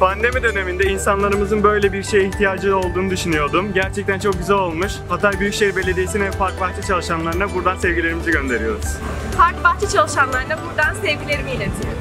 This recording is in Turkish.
pandemi döneminde insanlarımızın böyle bir şeye ihtiyacı olduğunu düşünüyordum. Gerçekten çok güzel olmuş. Hatay Büyükşehir Belediyesi'ne ve park bahçe çalışanlarına buradan sevgilerimizi gönderiyoruz. Park bahçe çalışanlarına buradan sevgilerimi iletiyorum.